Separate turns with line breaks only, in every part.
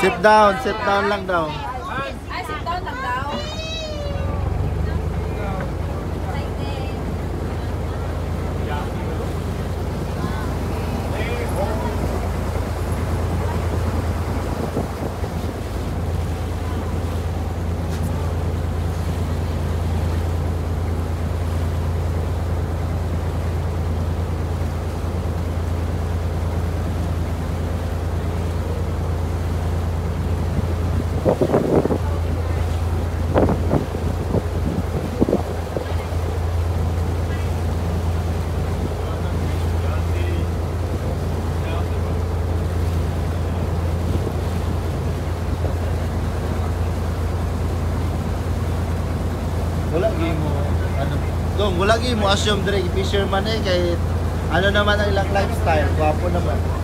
Sit down, sit down lang daw. lagi mo assume dire fisherman eh kay ano naman ang ilang lifestyle, gwapo naman.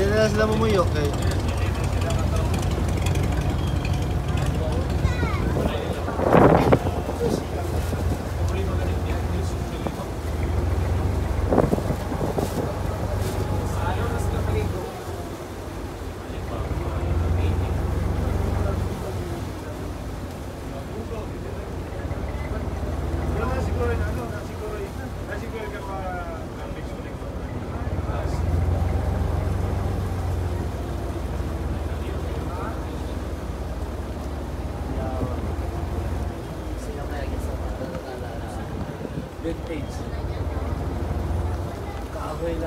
Ele era se dava muito.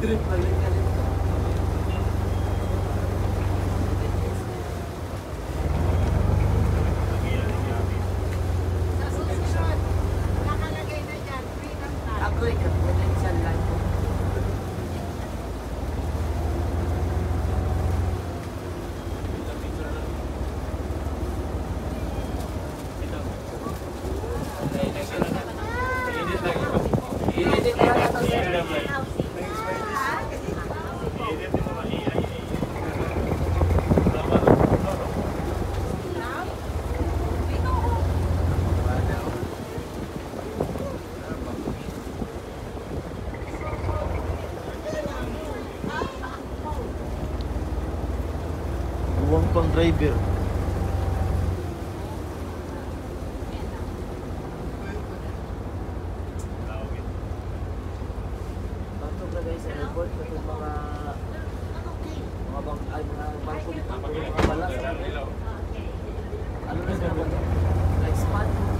Lagyan ng gamit.
Sa susunod, nakalagay na dyan,
driver.
Bato na guys sa airport, ito mga mga bang ay mga bangko mga. Ano na sila ba? Like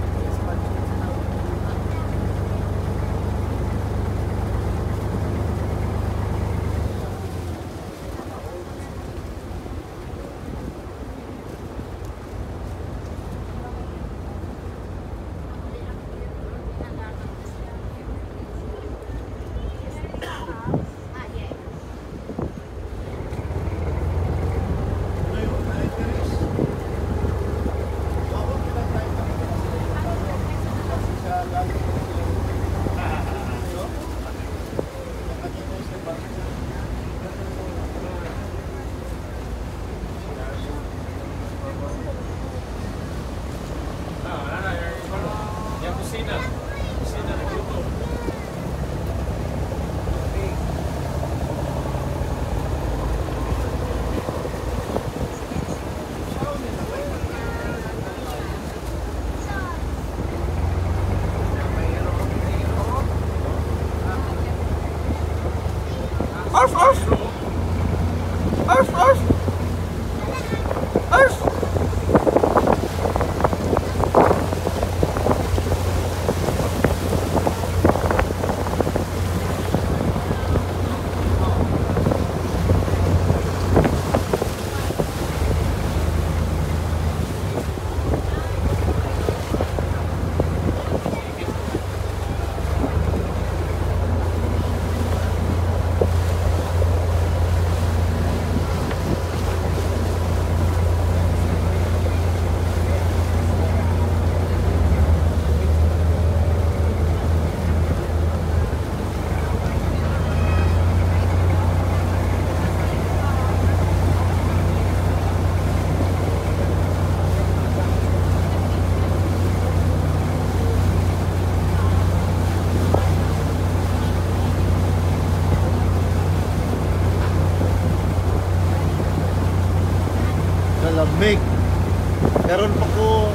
ako.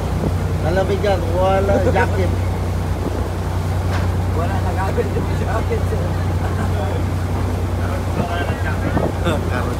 Nalamig yan. Wala. Jacket.
Wala. Nag-abit yung jacket.
Karoon wala ng jacket.
Karoon.